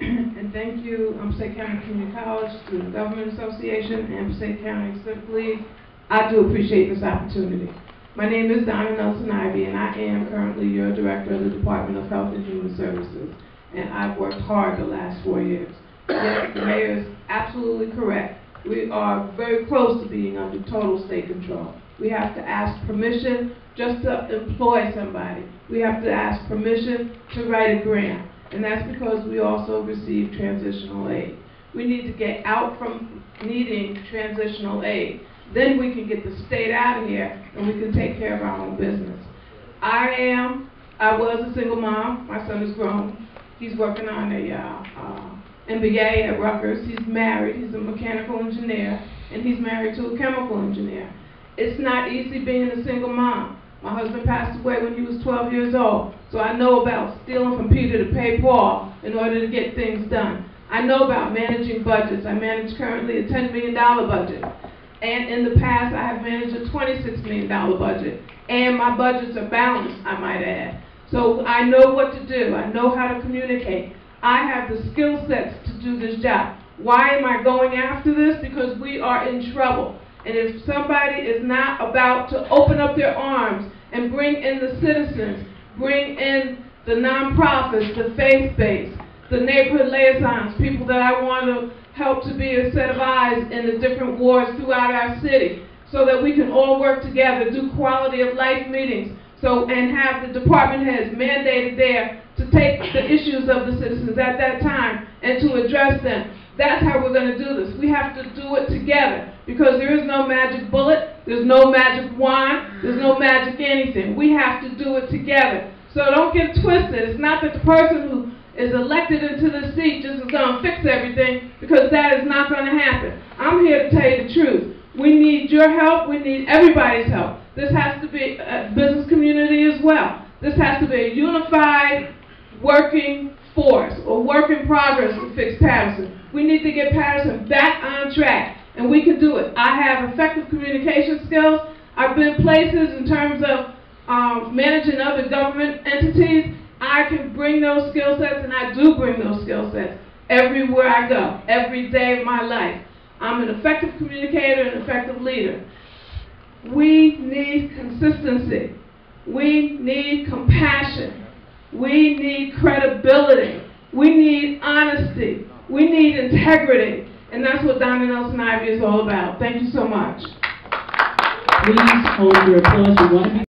And thank you, um, County Community College, Student Government Association, and Passaic County Civic League. I do appreciate this opportunity. My name is Donna Nelson Ivy, and I am currently your Director of the Department of Health and Human Services. And I've worked hard the last four years. Yes, the mayor is absolutely correct. We are very close to being under total state control. We have to ask permission just to employ somebody. We have to ask permission to write a grant. And that's because we also receive transitional aid. We need to get out from needing transitional aid. Then we can get the state out of here and we can take care of our own business. I am, I was a single mom. My son is grown. He's working on a, uh, uh, MBA at Rutgers. He's married. He's a mechanical engineer and he's married to a chemical engineer. It's not easy being a single mom. My husband passed away when he was 12 years old, so I know about stealing from Peter to pay Paul in order to get things done. I know about managing budgets. I manage currently a $10 million budget. And in the past, I have managed a $26 million budget. And my budgets are balanced, I might add. So I know what to do. I know how to communicate. I have the skill sets to do this job. Why am I going after this? Because we are in trouble. And if somebody is not about to open up their arms and bring in the citizens, bring in the nonprofits, the faith-based, the neighborhood liaisons, people that I want to help to be a set of eyes in the different wards throughout our city, so that we can all work together, do quality of life meetings, so, and have the department heads mandated there to take the issues of the citizens at that time and to address them. That's how we're going to do this. We have to do it together because there is no magic bullet, there's no magic wand, there's no magic anything. We have to do it together. So don't get twisted. It's not that the person who is elected into the seat just is going to fix everything because that is not going to happen. I'm here to tell you the truth. We need your help. We need everybody's help. This has to be a business community as well. This has to be a unified, working force or work in progress to fix Paterson. We need to get Paterson back on track, and we can do it. I have effective communication skills. I've been places in terms of um, managing other government entities. I can bring those skill sets, and I do bring those skill sets everywhere I go, every day of my life. I'm an effective communicator and effective leader. We need consistency. We need compassion. We need credibility. We need honesty. We need integrity. And that's what Donna Nelson Ivy is all about. Thank you so much. Please hold your applause. We want to be